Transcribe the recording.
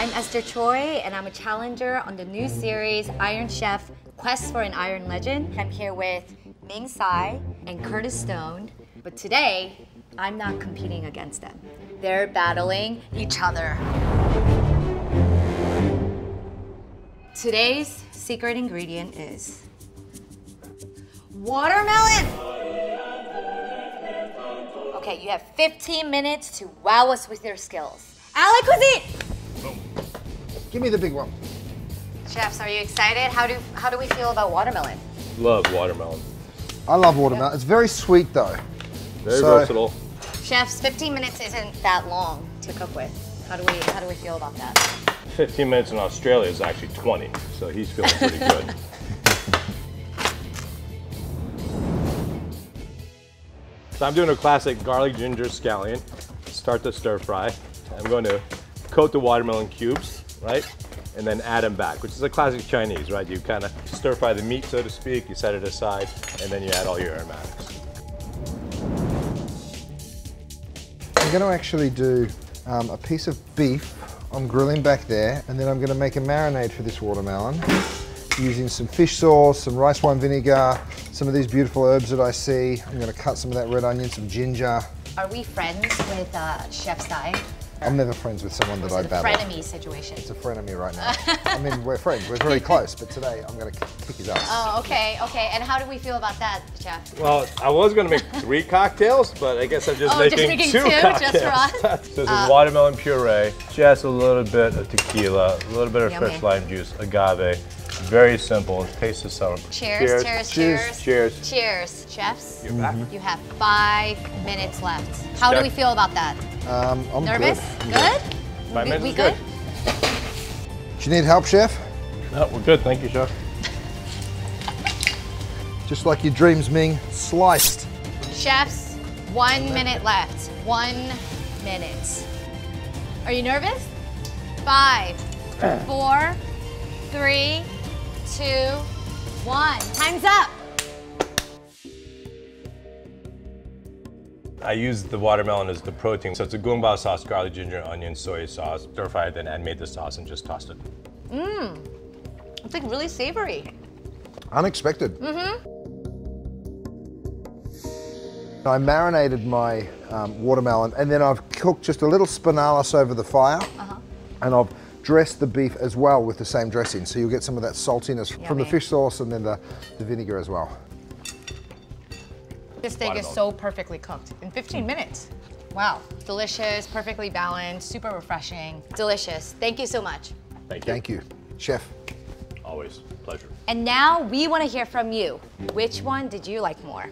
I'm Esther Choi, and I'm a challenger on the new series Iron Chef Quest for an Iron Legend. I'm here with Ming Tsai and Curtis Stone, but today I'm not competing against them. They're battling each other. Today's secret ingredient is watermelon. Okay, you have 15 minutes to wow us with your skills. Allez Cuisine! Give me the big one. Chefs, are you excited? How do how do we feel about watermelon? Love watermelon. I love watermelon. It's very sweet though. Very So- versatile. Chefs, 15 minutes isn't that long to cook with. How do we how do we feel about that? 15 minutes in Australia is actually 20, so he's feeling pretty good. so I'm doing a classic garlic ginger scallion. Start the stir fry. I'm going to coat the watermelon cubes, right? And then add them back, which is a classic Chinese, right? You kind of stir fry the meat, so to speak, you set it aside, and then you add all your aromatics. I'm going to actually do um, a piece of beef. I'm grilling back there, and then I'm going to make a marinade for this watermelon using some fish sauce, some rice wine vinegar, some of these beautiful herbs that I see. I'm going to cut some of that red onion, some ginger. Are we friends with uh, Chef Tsai? I'm never friends with someone that I it a battle. frenemy situation? It's a frenemy right now. I mean, we're friends. We're very close, but today I'm going to kick his ass. Oh, okay, okay. And how do we feel about that, Chef? Well, I was gonna make three cocktails, but I guess I'm just Oh, making, just making two, two just cocktails. for us? so this is watermelon puree, just a little bit of tequila, a little bit of Yummy. fresh lime juice, agave. Very simple. Taste the summer. Cheers, cheers, cheers. Cheers. Cheers, chefs. You're back. You have five minutes left. How do we feel about that? Um, I'm Nervous? good. Good? Five We- minutes we good. Do you need help, chef? No, we're good. Thank you, chef. Just like your dreams, Ming. Sliced. Chefs, one minute left. One minute. Are you nervous? Five, four, three, two, one. Time's up. I use the watermelon as the protein. So it's a kung pao sauce, garlic, ginger, onion, soy sauce, stir fried, then add made the sauce and just tossed it. Mmm. It's like really savory. Unexpected. Mm-hmm. I marinated my um, watermelon and then I've cooked just a little spinalis over the fire. And I've dressed the beef as well with the same dressing. So you'll get some of that saltiness from the fish sauce and then the, the vinegar as well. This steak is Watermelon. so perfectly cooked in 15 minutes. Wow. Delicious, perfectly balanced, super refreshing. Delicious. Thank you so much. Thank you. Thank you. Chef. Always pleasure. And now we want to hear from you. Which one did you like more?